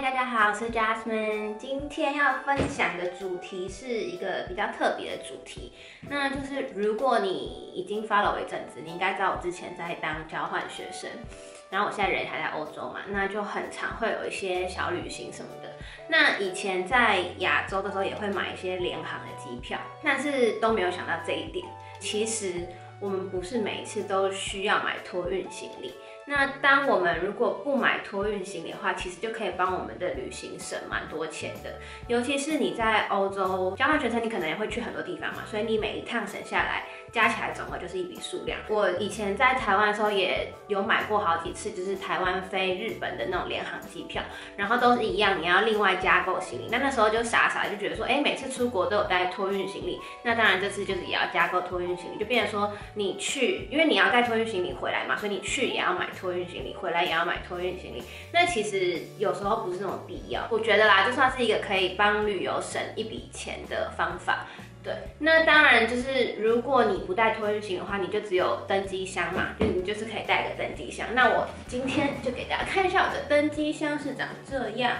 嗨，大家好，我是 Jasmine。今天要分享的主题是一个比较特别的主题，那就是如果你已经 follow 我一阵子，你应该知道我之前在当交换学生，然后我现在人还在欧洲嘛，那就很常会有一些小旅行什么的。那以前在亚洲的时候也会买一些联航的机票，但是都没有想到这一点。其实我们不是每一次都需要买托运行李。那当我们如果不买托运行李的话，其实就可以帮我们的旅行省蛮多钱的。尤其是你在欧洲交换学生，你可能也会去很多地方嘛，所以你每一趟省下来。加起来总共就是一笔数量。我以前在台湾的时候也有买过好几次，就是台湾飞日本的那种联航机票，然后都是一样，你要另外加购行李。那那时候就傻傻就觉得说，哎，每次出国都有带托运行李，那当然这次就是也要加购托运行李，就变成说你去，因为你要带托运行李回来嘛，所以你去也要买托运行李，回来也要买托运行李。那其实有时候不是那么必要，我觉得啦，就算是一个可以帮旅游省一笔钱的方法。对，那当然就是如果你不带托运行的话，你就只有登机箱嘛，就你就是可以带个登机箱。那我今天就给大家看一下我的登机箱是长这样，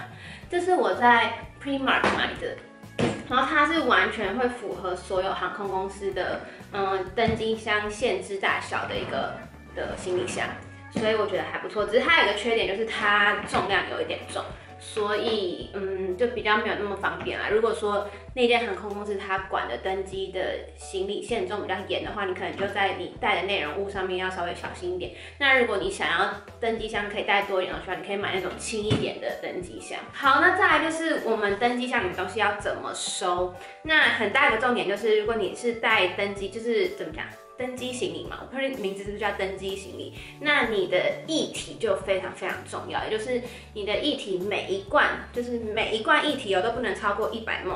这是我在 Primark 买的，然后它是完全会符合所有航空公司的嗯登机箱限制大小的一个的行李箱，所以我觉得还不错。只是它有一个缺点，就是它重量有一点重。所以，嗯，就比较没有那么方便啦。如果说那间航空公司它管的登机的行李限重比较严的话，你可能就在你带的内容物上面要稍微小心一点。那如果你想要登机箱可以带多一点的话，你可以买那种轻一点的登机箱。好，那再来就是我们登机箱里面东西要怎么收？那很大一个重点就是，如果你是带登机，就是怎么讲？登机行李嘛，我不知道名字是不是叫登机行李。那你的液体就非常非常重要，也就是你的液体每一罐，就是每一罐液体哦都不能超过一百 ml。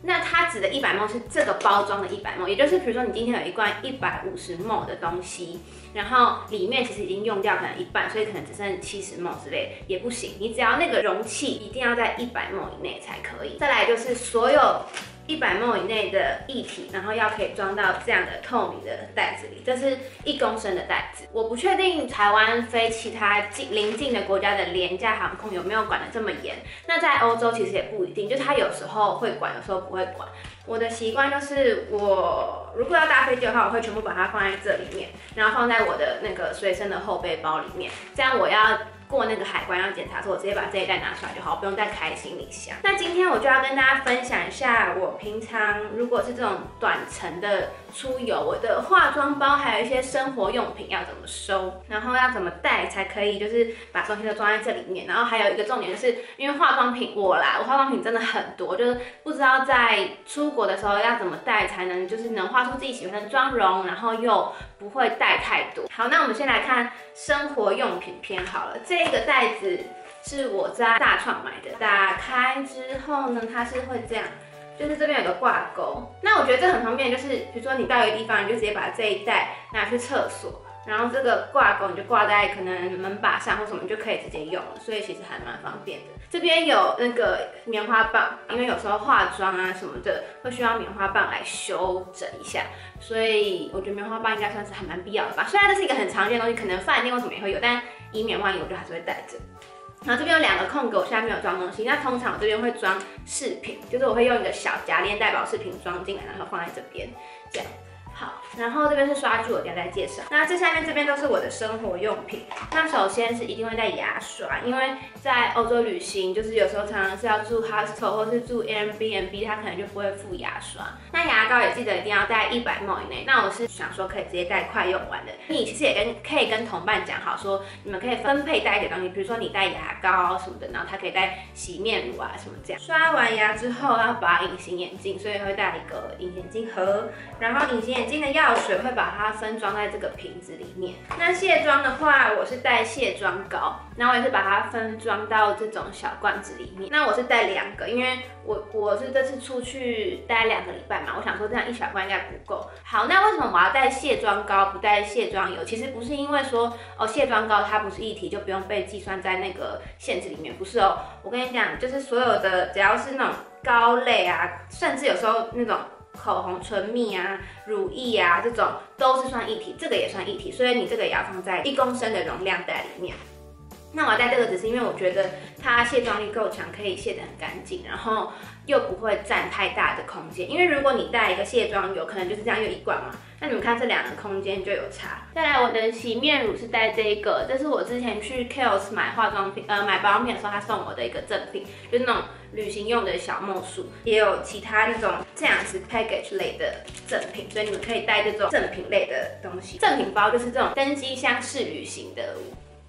那它指的一百 ml 是这个包装的一百 ml，也就是比如说你今天有一罐一百五十 ml 的东西，然后里面其实已经用掉可能一半，所以可能只剩七十 ml 之类也不行。你只要那个容器一定要在一百 ml 以内才可以。再来就是所有。一百毫以内的液体，然后要可以装到这样的透明的袋子里，这是一公升的袋子。我不确定台湾飞其他近邻近的国家的廉价航空有没有管得这么严。那在欧洲其实也不一定，就它有时候会管，有时候不会管。我的习惯就是，我如果要搭飞机的话，我会全部把它放在这里面，然后放在我的那个随身的后背包里面，这样我要。过那个海关要检查，所以我直接把这一袋拿出来就好，不用再开行李箱。那今天我就要跟大家分享一下，我平常如果是这种短程的出游，我的化妆包还有一些生活用品要怎么收，然后要怎么带才可以，就是把东西都装在这里面。然后还有一个重点就是，因为化妆品我啦，我化妆品真的很多，就是不知道在出国的时候要怎么带才能，就是能画出自己喜欢的妆容，然后又不会带太多。好，那我们先来看生活用品篇好了，这。个袋子是我在大创买的，打开之后呢，它是会这样，就是这边有个挂钩。那我觉得这很方便，就是比如说你到一个地方，你就直接把这一袋拿去厕所。然后这个挂钩你就挂在可能门把上或什么，就可以直接用了，所以其实还蛮方便的。这边有那个棉花棒，因为有时候化妆啊什么的会需要棉花棒来修整一下，所以我觉得棉花棒应该算是还蛮必要的吧。虽然这是一个很常见的东西，可能饭店为什么也会有，但以免万一，我就还是会带着。然后这边有两个空格，我现在没有装东西。那通常我这边会装饰品，就是我会用一个小夹链带保饰品装进来，然后放在这边，这样。好，然后这边是刷具，我等下再介绍。那这下面这边都是我的生活用品。那首先是一定会带牙刷，因为在欧洲旅行，就是有时候常常是要住 hostel 或是住 Airbnb，它可能就不会附牙刷。那牙膏也记得一定要带一百 m 以内。那我是想说可以直接带快用完的。你其实也跟可以跟同伴讲好，说你们可以分配带一点东西，比如说你带牙膏什么的，然后他可以带洗面乳啊什么这样。刷完牙之后要拔隐形眼镜，所以会带一个隐形眼镜盒，然后隐形眼。镜的药水会把它分装在这个瓶子里面。那卸妆的话，我是带卸妆膏，那我也是把它分装到这种小罐子里面。那我是带两个，因为我我是这次出去待两个礼拜嘛，我想说这样一小罐应该不够。好，那为什么我要带卸妆膏不带卸妆油？其实不是因为说哦卸妆膏它不是一体就不用被计算在那个限制里面，不是哦。我跟你讲，就是所有的只要是那种膏类啊，甚至有时候那种。口红、唇蜜啊、乳液啊，这种都是算一体，这个也算一体，所以你这个也要放在一公升的容量袋里面。那我带这个只是因为我觉得它卸妆力够强，可以卸得很干净，然后又不会占太大的空间。因为如果你带一个卸妆油，可能就是这样用一罐嘛，那你们看这两个空间就有差。再来，我的洗面乳是带这个，这是我之前去 Kiehl's 买化妆品，呃，买保养品的时候他送我的一个赠品，就是那种旅行用的小墨梳，也有其他那种这样子 package 类的赠品，所以你们可以带这种赠品类的东西。赠品包就是这种登机箱式旅行的。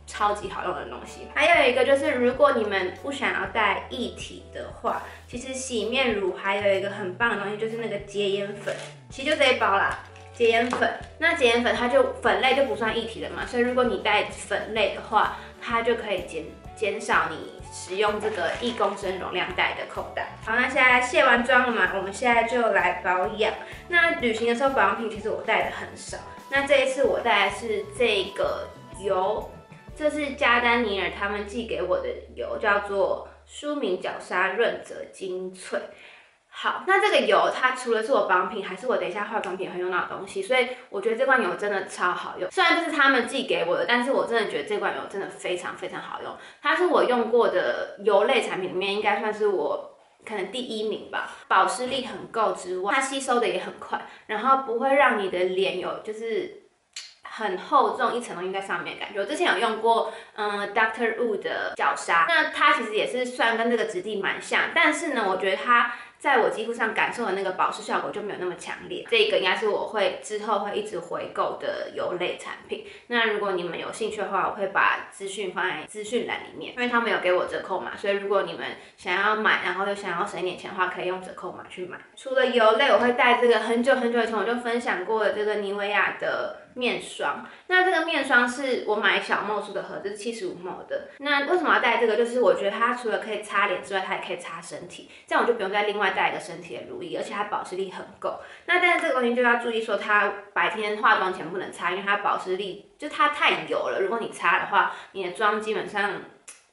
超级好用的东西，还有一个就是，如果你们不想要带液体的话，其实洗面乳还有一个很棒的东西，就是那个洁颜粉，其实就这一包啦。洁颜粉，那洁颜粉它就粉类就不算液体的嘛，所以如果你带粉类的话，它就可以减减少你使用这个一公升容量袋的口袋。好，那现在卸完妆了嘛，我们现在就来保养。那旅行的时候保养品其实我带的很少，那这一次我带的是这个油。这是加丹尼尔他们寄给我的油，叫做舒敏角鲨润泽精粹。好，那这个油它除了是我保养品，还是我等一下化妆品会用到的东西，所以我觉得这罐油真的超好用。虽然这是他们寄给我的，但是我真的觉得这罐油真的非常非常好用。它是我用过的油类产品里面，应该算是我可能第一名吧。保湿力很够之外，它吸收的也很快，然后不会让你的脸有就是。很厚重一层东西在上面，感觉我之前有用过，嗯，Doctor Wu 的角鲨，那它其实也是算跟这个质地蛮像，但是呢，我觉得它。在我肌肤上感受的那个保湿效果就没有那么强烈，这个应该是我会之后会一直回购的油类产品。那如果你们有兴趣的话，我会把资讯放在资讯栏里面，因为他们有给我折扣嘛，所以如果你们想要买，然后又想要省一点钱的话，可以用折扣码去买。除了油类，我会带这个很久很久以前我就分享过的这个妮维雅的面霜。那这个面霜是我买小墨数的盒子，七十五毫的。那为什么要带这个？就是我觉得它除了可以擦脸之外，它也可以擦身体，这样我就不用再另外。带一个身体的乳液，而且它保湿力很够。那但是这个东西就要注意说，它白天化妆前不能擦，因为它保湿力就它太油了。如果你擦的话，你的妆基本上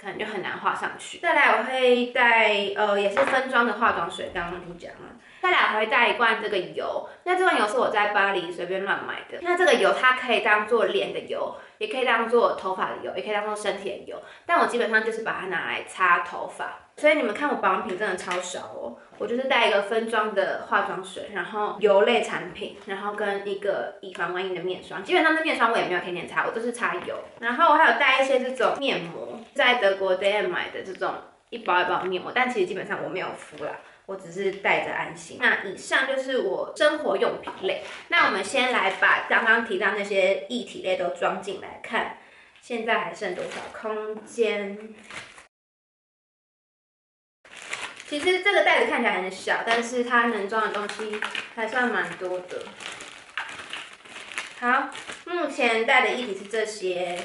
可能就很难画上去。再来我会带呃也是分装的化妆水，刚刚不讲了。再来还会带一罐这个油，那这罐油是我在巴黎随便乱买的。那这个油它可以当做脸的油，也可以当做头发的油，也可以当做身体的油。但我基本上就是把它拿来擦头发。所以你们看我保养品真的超少哦，我就是带一个分装的化妆水，然后油类产品，然后跟一个以防万一的面霜。基本上这面霜我也没有天天擦，我都是擦油。然后我还有带一些这种面膜，在德国 DM 买的这种一包一包面膜，但其实基本上我没有敷啦，我只是带着安心。那以上就是我生活用品类。那我们先来把刚刚提到那些液体类都装进来看，现在还剩多少空间？其实这个袋子看起来很小，但是它能装的东西还算蛮多的。好，目前带的液体是这些。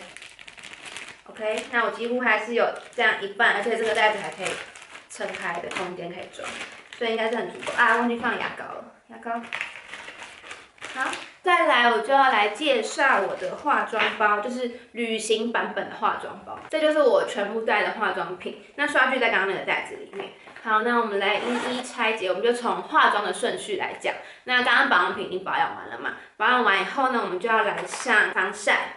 OK，那我几乎还是有这样一半，而且这个袋子还可以撑开的空间可以装，所以应该是很足够啊。忘记放牙膏了，牙膏。好，再来我就要来介绍我的化妆包，就是旅行版本的化妆包。这就是我全部带的化妆品。那刷具在刚刚那个袋子里面。好，那我们来一一拆解，我们就从化妆的顺序来讲。那刚刚保养品已经保养完了嘛？保养完以后呢，我们就要来上防晒。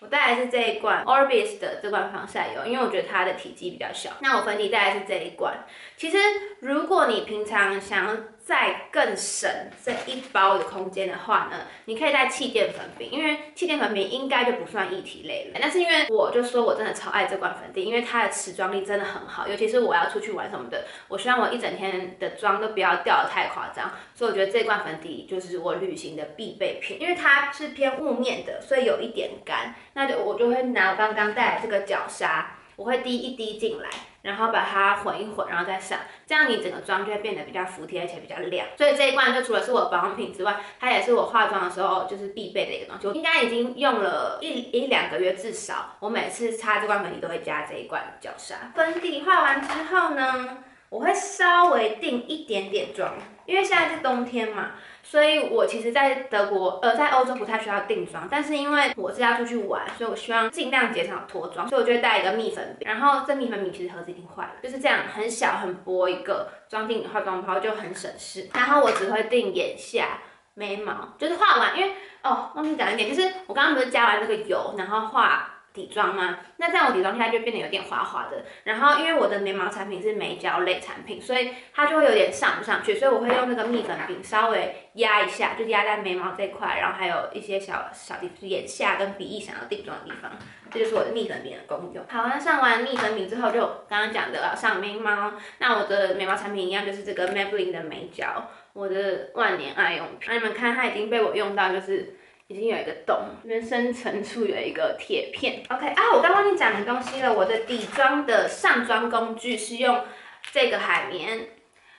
我带的是这一罐 Orbis 的这罐防晒油，因为我觉得它的体积比较小。那我粉底带的是这一罐。其实如果你平常想要再更省这一包的空间的话呢，你可以带气垫粉饼，因为气垫粉饼应该就不算一体类了。但是因为我就说我真的超爱这罐粉底，因为它的持妆力真的很好，尤其是我要出去玩什么的，我希望我一整天的妆都不要掉的太夸张，所以我觉得这罐粉底就是我旅行的必备品。因为它是偏雾面的，所以有一点干，那就我就会拿我刚刚带来这个角鲨，我会滴一滴进来。然后把它混一混，然后再上，这样你整个妆就会变得比较服帖，而且比较亮。所以这一罐就除了是我保养品之外，它也是我化妆的时候就是必备的一个东西。我应该已经用了一一两个月，至少我每次擦这罐粉底都会加这一罐角鲨。粉底画完之后呢，我会稍微定一点点妆，因为现在是冬天嘛。所以，我其实，在德国，呃，在欧洲不太需要定妆，但是因为我是要出去玩，所以我希望尽量减少脱妆，所以我就会带一个蜜粉饼。然后这蜜粉饼其实盒子已经坏了，就是这样很小很薄一个，装进化妆包就很省事。然后我只会定眼下、眉毛，就是画完，因为哦，忘记讲一点，就是我刚刚不是加完这个油，然后画。底妆吗？那这样我底妆下来就变得有点滑滑的。然后因为我的眉毛产品是眉胶类产品，所以它就会有点上不上去，所以我会用那个蜜粉饼稍微压一下，就压在眉毛这块，然后还有一些小小地眼下跟鼻翼想要定妆的地方。这就是我的蜜粉饼的功用。好，那上完蜜粉饼之后，就刚刚讲的上眉毛。那我的眉毛产品一样，就是这个 Maybelline 的眉胶，我的万年爱用品。那你们看，它已经被我用到，就是已经有一个洞，这边深层处有一个铁片。OK 啊，我刚刚你讲的东西了，我的底妆的上妆工具是用这个海绵。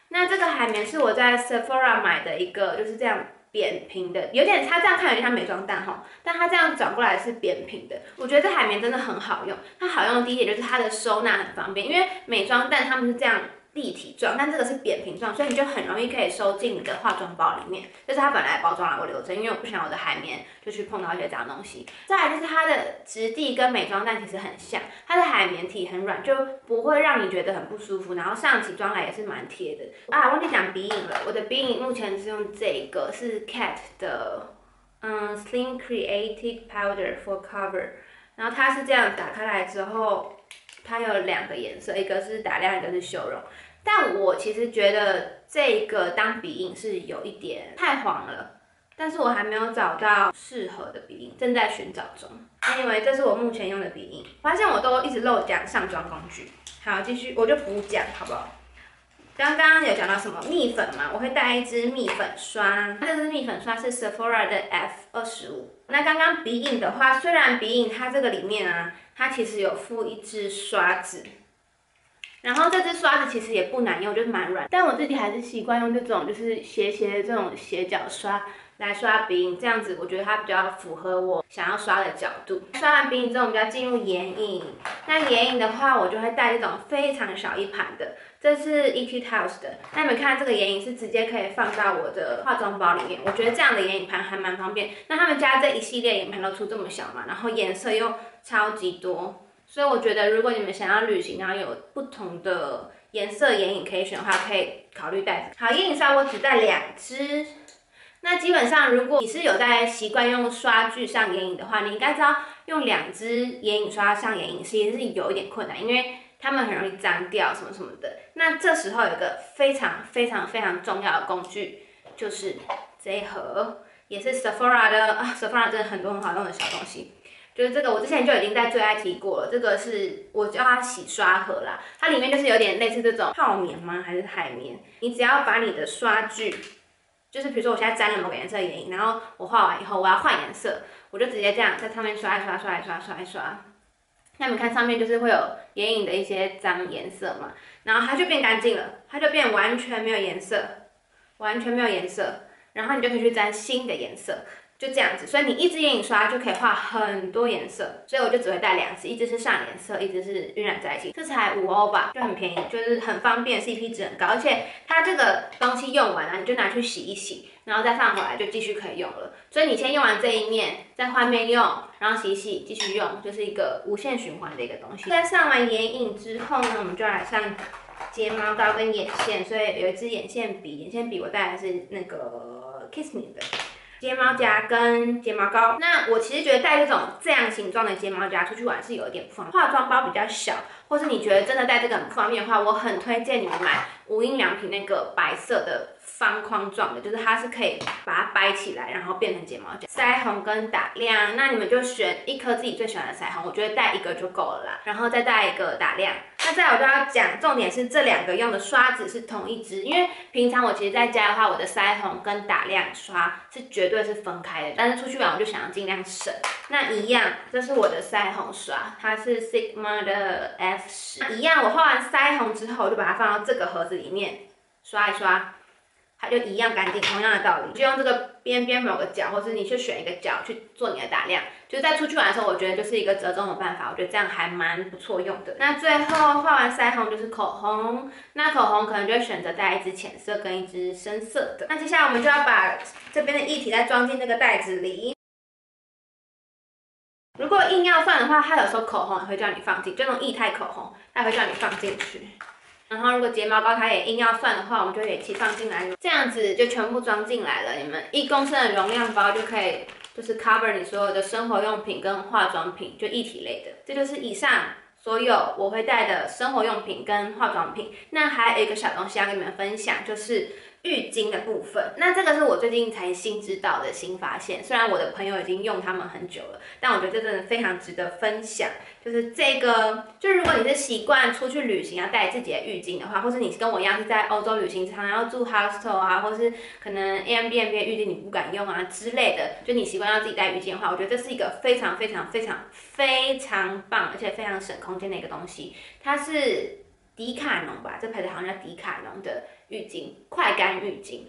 那这个海绵是我在 Sephora 买的一个，就是这样。扁平的，有点它这样看有点像美妆蛋哈，但它这样转过来是扁平的。我觉得这海绵真的很好用，它好用的第一点就是它的收纳很方便，因为美妆蛋它们是这样。立体状，但这个是扁平状，所以你就很容易可以收进你的化妆包里面。这是它本来包装来我留着，因为我不想我的海绵就去碰到一些脏东西。再来就是它的质地跟美妆蛋其实很像，它的海绵体很软，就不会让你觉得很不舒服。然后上起妆来也是蛮贴的。啊，忘记讲鼻影了，我的鼻影目前是用这个，是 Cat 的，嗯，Slim Creative Powder for Cover。然后它是这样打开来之后，它有两个颜色，一个是打亮，一个是修容。但我其实觉得这个当鼻影是有一点太黄了，但是我还没有找到适合的鼻影，正在寻找中。Anyway，这是我目前用的鼻影。发现我都一直漏讲上妆工具，好，继续我就补讲好不好？刚刚有讲到什么蜜粉嘛？我会带一支蜜粉刷，这支蜜粉刷是 Sephora 的 F 二十五。那刚刚鼻影的话，虽然鼻影它这个里面啊，它其实有附一支刷子。然后这支刷子其实也不难用，就是蛮软，但我自己还是习惯用这种就是斜斜的这种斜角刷来刷鼻影，这样子我觉得它比较符合我想要刷的角度。刷完鼻影之后，我们就要进入眼影。那眼影的话，我就会带这种非常小一盘的，这是 Etude House 的。那你们看这个眼影是直接可以放到我的化妆包里面，我觉得这样的眼影盘还蛮方便。那他们家这一系列眼盘都出这么小嘛，然后颜色又超级多。所以我觉得，如果你们想要旅行，然后有不同的颜色眼影可以选的话，可以考虑带。好，眼影刷我只带两支。那基本上，如果你是有在习惯用刷具上眼影的话，你应该知道用两支眼影刷上眼影其实是有一点困难，因为它们很容易脏掉什么什么的。那这时候有一个非常非常非常重要的工具，就是这一盒，也是 Sephora 的，Sephora 真的很多很好用的小东西。就是这个，我之前就已经在最爱提过了。这个是我叫它洗刷盒啦，它里面就是有点类似这种泡棉吗？还是海绵？你只要把你的刷具，就是比如说我现在沾了某个颜色的眼影，然后我画完以后我要换颜色，我就直接这样在上面刷一刷，刷一刷，刷一刷。那你看上面就是会有眼影的一些脏颜色嘛，然后它就变干净了，它就变完全没有颜色，完全没有颜色，然后你就可以去沾新的颜色。就这样子，所以你一支眼影刷就可以画很多颜色，所以我就只会带两支，一支是上颜色，一支是晕染在一起，这才五欧吧，就很便宜，就是很方便，CP 值很高，而且它这个东西用完了，你就拿去洗一洗，然后再放回来就继续可以用了。所以你先用完这一面，再换面用，然后洗洗，继续用，就是一个无限循环的一个东西。在上完眼影之后呢，我们就来上睫毛膏跟眼线，所以有一支眼线笔，眼线笔我带的是那个 Kiss Me 的。睫毛夹跟睫毛膏，那我其实觉得带这种这样形状的睫毛夹出去玩是有一点不方便。化妆包比较小，或是你觉得真的带这个很不方便的话，我很推荐你们买无印良品那个白色的。方框状的，就是它是可以把它掰起来，然后变成睫毛夹。腮红跟打亮，那你们就选一颗自己最喜欢的腮红，我觉得带一个就够了啦。然后再带一个打亮。那再我都要讲，重点是这两个用的刷子是同一支，因为平常我其实在家的话，我的腮红跟打亮刷是绝对是分开的，但是出去玩我就想要尽量省。那一样，这是我的腮红刷，它是 Sigma 的 F 十。一样，我画完腮红之后，我就把它放到这个盒子里面刷一刷。它就一样干净，同样的道理，就用这个边边某个角，或是你去选一个角去做你的打亮，就是在出去玩的时候，我觉得就是一个折中的办法，我觉得这样还蛮不错用的。那最后画完腮红就是口红，那口红可能就会选择带一支浅色跟一支深色的。那接下来我们就要把这边的液体再装进那个袋子里。如果硬要算的话，它有时候口红也会叫你放进，就那种液态口红，它会叫你放进去。然后如果睫毛膏它也硬要算的话，我们就一起放进来，这样子就全部装进来了。你们一公升的容量包就可以就是 cover 你所有的生活用品跟化妆品，就一体类的。这就是以上所有我会带的生活用品跟化妆品。那还有一个小东西要跟你们分享，就是。浴巾的部分，那这个是我最近才新知道的新发现。虽然我的朋友已经用它们很久了，但我觉得这真的非常值得分享。就是这个，就如果你是习惯出去旅行要带自己的浴巾的话，或是你跟我一样是在欧洲旅行，常常要住 hostel 啊，或是可能 Airbnb 浴巾你不敢用啊之类的，就你习惯要自己带浴巾的话，我觉得这是一个非常非常非常非常棒，而且非常省空间的一个东西。它是迪卡侬吧，这牌子好像叫迪卡侬的。浴巾，快干浴巾。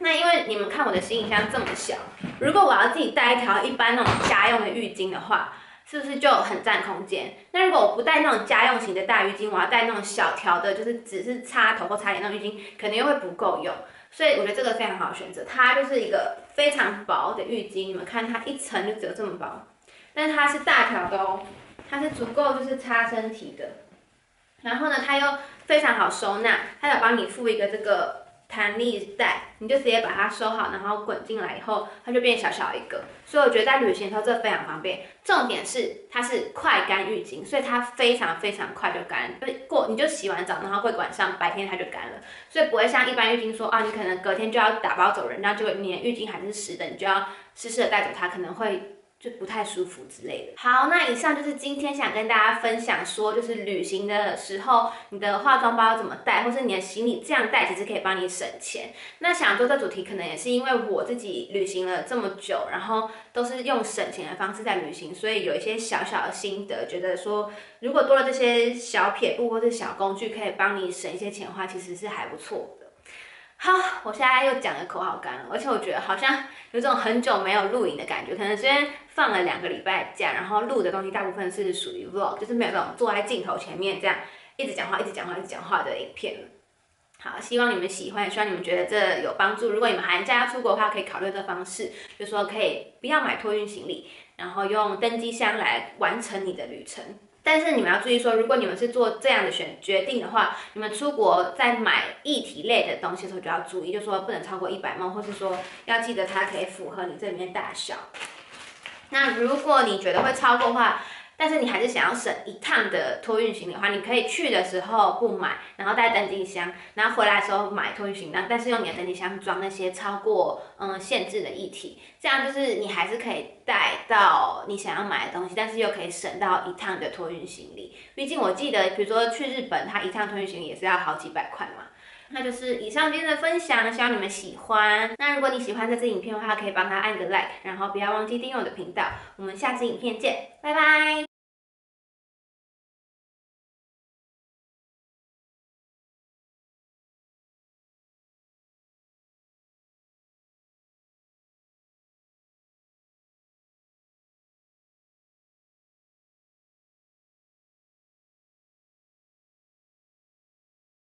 那因为你们看我的行李箱这么小，如果我要自己带一条一般那种家用的浴巾的话，是不是就很占空间？那如果我不带那种家用型的大浴巾，我要带那种小条的，就是只是擦头或擦脸那种浴巾，肯定又会不够用。所以我觉得这个非常好选择，它就是一个非常薄的浴巾。你们看它一层就只有这么薄，但它是大条的哦，它是足够就是擦身体的。然后呢，它又非常好收纳，它有帮你附一个这个弹力带，你就直接把它收好，然后滚进来以后，它就变小小一个。所以我觉得在旅行的时候这非常方便。重点是它是快干浴巾，所以它非常非常快就干，就过你就洗完澡，然后会晚上白天它就干了，所以不会像一般浴巾说啊，你可能隔天就要打包走人，然后结果你的浴巾还是湿的，你就要湿湿的带走它，可能会。就不太舒服之类的。好，那以上就是今天想跟大家分享，说就是旅行的时候，你的化妆包怎么带，或是你的行李这样带，其实可以帮你省钱。那想做这主题，可能也是因为我自己旅行了这么久，然后都是用省钱的方式在旅行，所以有一些小小的心得，觉得说如果多了这些小撇步或是小工具，可以帮你省一些钱的话，其实是还不错的。好，我现在又讲的口好干了，而且我觉得好像有种很久没有录影的感觉，可能今天放了两个礼拜假，然后录的东西大部分是属于 vlog，就是没有那种坐在镜头前面这样一直讲话、一直讲话、一直讲话的影片。好，希望你们喜欢，希望你们觉得这有帮助。如果你们寒假要出国的话，可以考虑这方式，就说可以不要买托运行李，然后用登机箱来完成你的旅程。但是你们要注意说，如果你们是做这样的选决定的话，你们出国在买一体类的东西的时候就要注意，就说不能超过一百梦，或是说要记得它可以符合你这里面大小。那如果你觉得会超过话，但是你还是想要省一趟的托运行李的话，你可以去的时候不买，然后带登机箱，然后回来的时候买托运行李，但是用你的登机箱装那些超过嗯限制的液体，这样就是你还是可以带到你想要买的东西，但是又可以省到一趟的托运行李。毕竟我记得，比如说去日本，它一趟托运行李也是要好几百块嘛。那就是以上今天的分享，希望你们喜欢。那如果你喜欢这支影片的话，可以帮他按个 like，然后不要忘记订阅我的频道。我们下次影片见，拜拜。